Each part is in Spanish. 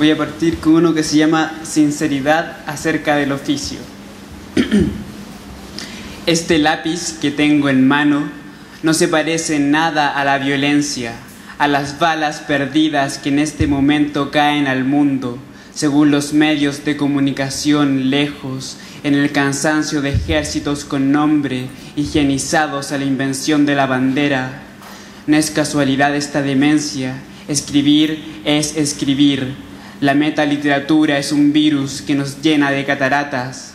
Voy a partir con uno que se llama Sinceridad acerca del oficio. Este lápiz que tengo en mano no se parece nada a la violencia, a las balas perdidas que en este momento caen al mundo, según los medios de comunicación lejos, en el cansancio de ejércitos con nombre, higienizados a la invención de la bandera. No es casualidad esta demencia, escribir es escribir. La metaliteratura es un virus que nos llena de cataratas.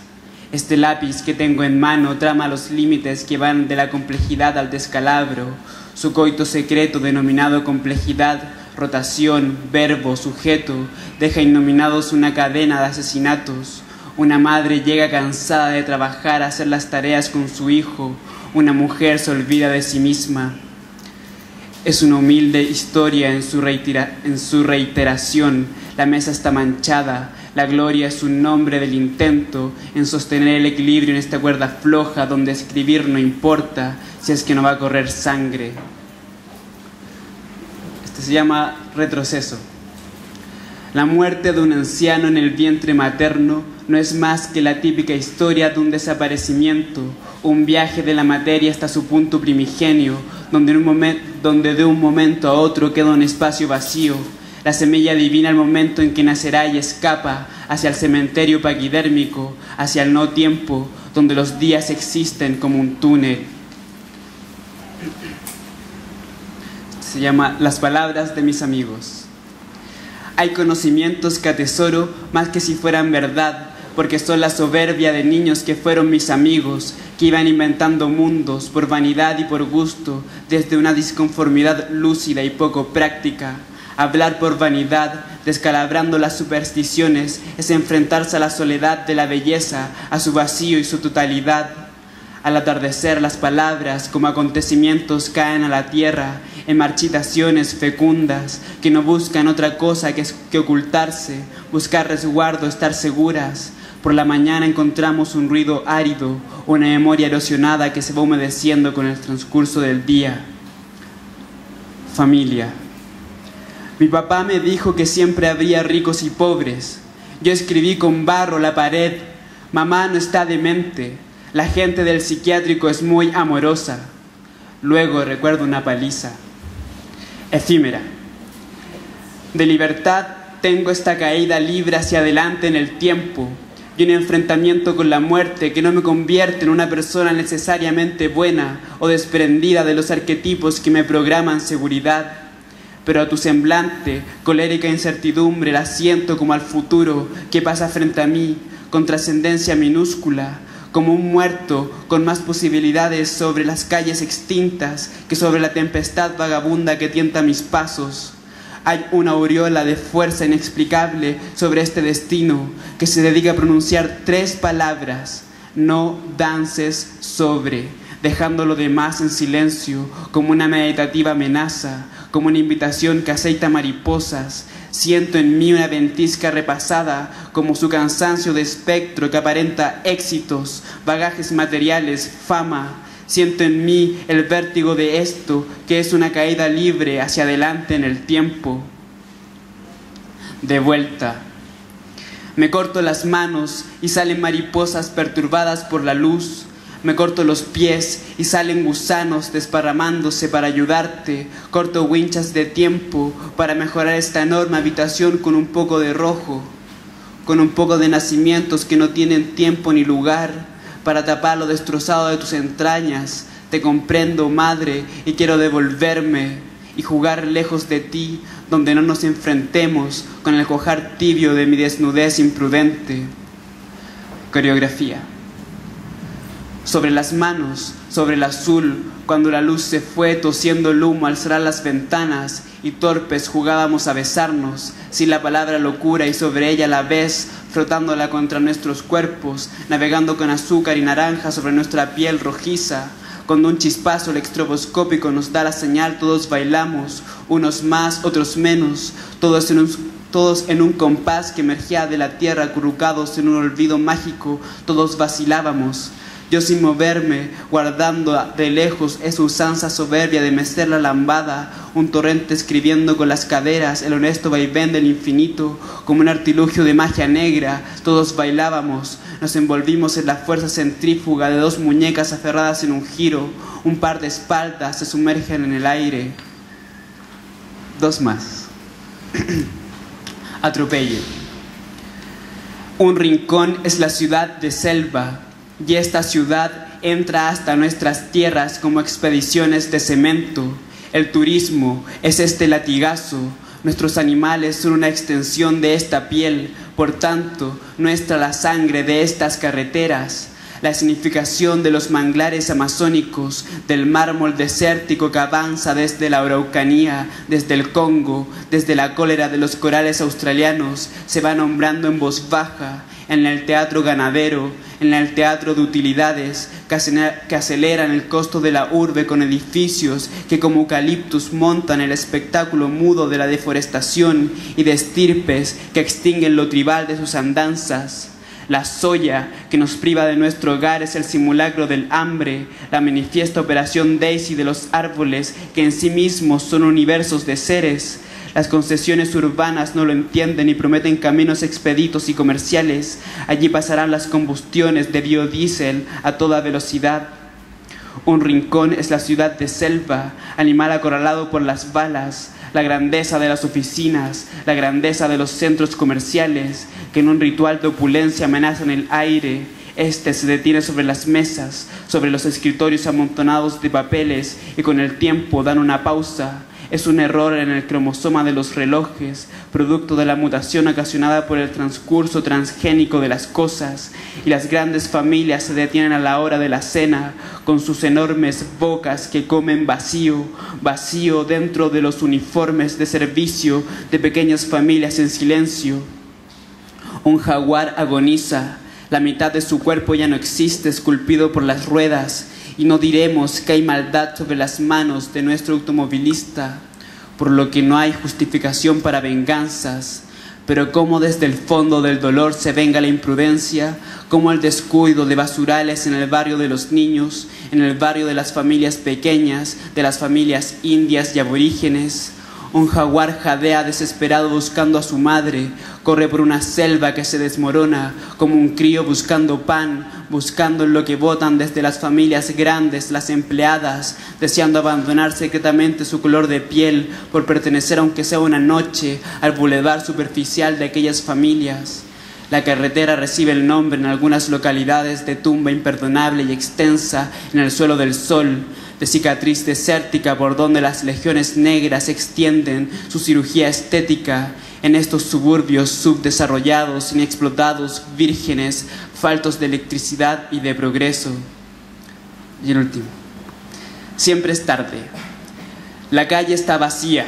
Este lápiz que tengo en mano trama los límites que van de la complejidad al descalabro. Su coito secreto denominado complejidad, rotación, verbo, sujeto, deja innominados una cadena de asesinatos. Una madre llega cansada de trabajar a hacer las tareas con su hijo. Una mujer se olvida de sí misma. Es una humilde historia en su, reitera- en su reiteración. La mesa está manchada. La gloria es un nombre del intento en sostener el equilibrio en esta cuerda floja donde escribir no importa si es que no va a correr sangre. Este se llama retroceso. La muerte de un anciano en el vientre materno no es más que la típica historia de un desaparecimiento, un viaje de la materia hasta su punto primigenio, donde, donde de un momento a otro queda un espacio vacío. La semilla divina el momento en que nacerá y escapa hacia el cementerio paquidérmico, hacia el no tiempo, donde los días existen como un túnel. Se llama Las palabras de mis amigos. Hay conocimientos que atesoro más que si fueran verdad, porque son la soberbia de niños que fueron mis amigos, que iban inventando mundos por vanidad y por gusto, desde una disconformidad lúcida y poco práctica. Hablar por vanidad, descalabrando las supersticiones, es enfrentarse a la soledad de la belleza, a su vacío y su totalidad. Al atardecer las palabras como acontecimientos caen a la tierra en marchitaciones fecundas que no buscan otra cosa que, ocultarse, buscar resguardo, estar seguras. Por la mañana encontramos un ruido árido, una memoria erosionada que se va humedeciendo con el transcurso del día. Familia. Mi papá me dijo que siempre habría ricos y pobres. Yo escribí con barro la pared. Mamá no está demente. La gente del psiquiátrico es muy amorosa. Luego recuerdo una paliza. Efímera. De libertad tengo esta caída libre hacia adelante en el tiempo y un enfrentamiento con la muerte que no me convierte en una persona necesariamente buena o desprendida de los arquetipos que me programan seguridad. Pero a tu semblante, colérica incertidumbre, la siento como al futuro que pasa frente a mí, con trascendencia minúscula, como un muerto con más posibilidades sobre las calles extintas que sobre la tempestad vagabunda que tienta mis pasos. Hay una aureola de fuerza inexplicable sobre este destino que se dedica a pronunciar tres palabras, no dances sobre, dejando lo demás en silencio, como una meditativa amenaza, como una invitación que aceita mariposas. Siento en mí una ventisca repasada, como su cansancio de espectro que aparenta éxitos, bagajes materiales, fama. Siento en mí el vértigo de esto, que es una caída libre hacia adelante en el tiempo. De vuelta. Me corto las manos y salen mariposas perturbadas por la luz. Me corto los pies y salen gusanos desparramándose para ayudarte. Corto winchas de tiempo para mejorar esta enorme habitación con un poco de rojo, con un poco de nacimientos que no tienen tiempo ni lugar, para tapar lo destrozado de tus entrañas. Te comprendo, madre, y quiero devolverme y jugar lejos de ti, donde no nos enfrentemos con el cojar tibio de mi desnudez imprudente. Coreografía. Sobre las manos, sobre el azul, cuando la luz se fue tosiendo el humo al cerrar las ventanas y torpes jugábamos a besarnos, sin la palabra locura y sobre ella la vez, frotándola contra nuestros cuerpos, navegando con azúcar y naranja sobre nuestra piel rojiza. Cuando un chispazo electroscópico nos da la señal, todos bailamos, unos más, otros menos, todos en un, todos en un compás que emergía de la tierra, acurrucados en un olvido mágico, todos vacilábamos. Yo sin moverme, guardando de lejos esa usanza soberbia de mecer la lambada, un torrente escribiendo con las caderas el honesto vaivén del infinito, como un artilugio de magia negra, todos bailábamos, nos envolvimos en la fuerza centrífuga de dos muñecas aferradas en un giro, un par de espaldas se sumergen en el aire. Dos más. Atropelle. Un rincón es la ciudad de selva, y esta ciudad entra hasta nuestras tierras como expediciones de cemento. El turismo es este latigazo. Nuestros animales son una extensión de esta piel, por tanto, nuestra la sangre de estas carreteras la significación de los manglares amazónicos, del mármol desértico que avanza desde la Araucanía, desde el Congo, desde la cólera de los corales australianos, se va nombrando en voz baja, en el teatro ganadero, en el teatro de utilidades que aceleran el costo de la urbe con edificios que como eucaliptus montan el espectáculo mudo de la deforestación y de estirpes que extinguen lo tribal de sus andanzas. La soya que nos priva de nuestro hogar es el simulacro del hambre, la manifiesta operación Daisy de los árboles que en sí mismos son universos de seres. Las concesiones urbanas no lo entienden y prometen caminos expeditos y comerciales. Allí pasarán las combustiones de biodiesel a toda velocidad. Un rincón es la ciudad de selva, animal acorralado por las balas, la grandeza de las oficinas, la grandeza de los centros comerciales, que en un ritual de opulencia amenazan el aire. Este se detiene sobre las mesas, sobre los escritorios amontonados de papeles y con el tiempo dan una pausa. Es un error en el cromosoma de los relojes, producto de la mutación ocasionada por el transcurso transgénico de las cosas, y las grandes familias se detienen a la hora de la cena, con sus enormes bocas que comen vacío, vacío dentro de los uniformes de servicio de pequeñas familias en silencio. Un jaguar agoniza, la mitad de su cuerpo ya no existe, esculpido por las ruedas, y no diremos que hay maldad sobre las manos de nuestro automovilista, por lo que no hay justificación para venganzas, pero como desde el fondo del dolor se venga la imprudencia, como el descuido de basurales en el barrio de los niños, en el barrio de las familias pequeñas, de las familias indias y aborígenes, un jaguar jadea desesperado buscando a su madre, corre por una selva que se desmorona, como un crío buscando pan, buscando lo que votan desde las familias grandes, las empleadas, deseando abandonar secretamente su color de piel por pertenecer, aunque sea una noche, al bulevar superficial de aquellas familias. La carretera recibe el nombre en algunas localidades de tumba imperdonable y extensa en el suelo del sol, de cicatriz desértica por donde las legiones negras extienden su cirugía estética en estos suburbios subdesarrollados, inexplotados, vírgenes, faltos de electricidad y de progreso. Y el último, siempre es tarde. La calle está vacía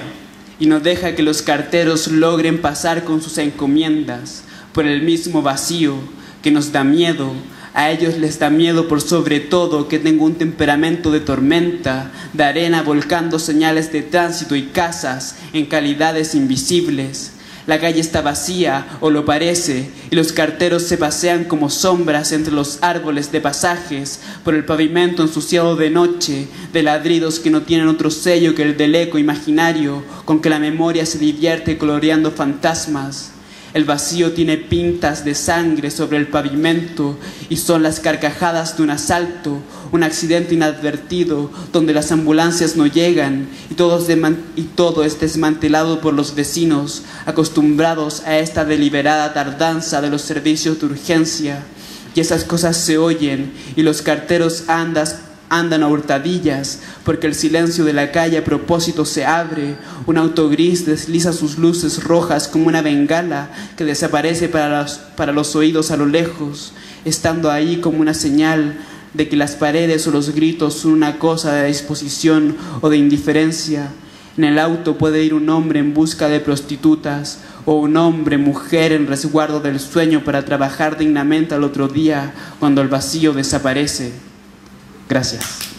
y no deja que los carteros logren pasar con sus encomiendas por el mismo vacío que nos da miedo a ellos les da miedo por sobre todo que tengo un temperamento de tormenta, de arena volcando señales de tránsito y casas en calidades invisibles. La calle está vacía, o lo parece, y los carteros se pasean como sombras entre los árboles de pasajes, por el pavimento ensuciado de noche, de ladridos que no tienen otro sello que el del eco imaginario, con que la memoria se divierte coloreando fantasmas. El vacío tiene pintas de sangre sobre el pavimento y son las carcajadas de un asalto, un accidente inadvertido donde las ambulancias no llegan y todo, es desmantelado por los vecinos acostumbrados a esta deliberada tardanza de los servicios de urgencia. Y esas cosas se oyen y los carteros andas andan a hurtadillas, porque el silencio de la calle a propósito se abre, un auto gris desliza sus luces rojas como una bengala que desaparece para los, para los oídos a lo lejos, estando ahí como una señal de que las paredes o los gritos son una cosa de disposición o de indiferencia. En el auto puede ir un hombre en busca de prostitutas o un hombre, mujer en resguardo del sueño para trabajar dignamente al otro día cuando el vacío desaparece. Gracias.